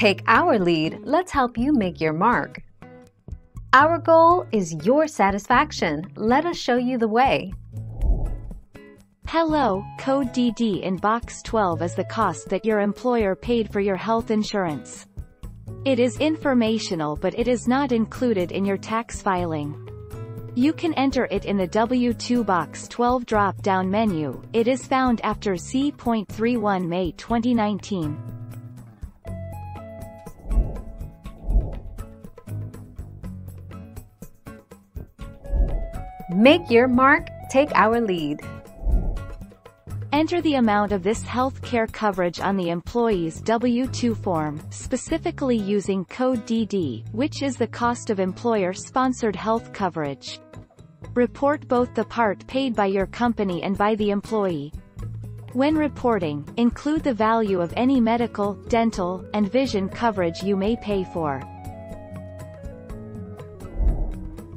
Take our lead, let's help you make your mark. Our goal is your satisfaction. Let us show you the way. Hello, code DD in box 12 is the cost that your employer paid for your health insurance. It is informational but it is not included in your tax filing. You can enter it in the W2 box 12 drop-down menu, it is found after C.31 May 2019. Make your mark, take our lead. Enter the amount of this health care coverage on the employee's W-2 form, specifically using code DD, which is the cost of employer-sponsored health coverage. Report both the part paid by your company and by the employee. When reporting, include the value of any medical, dental, and vision coverage you may pay for.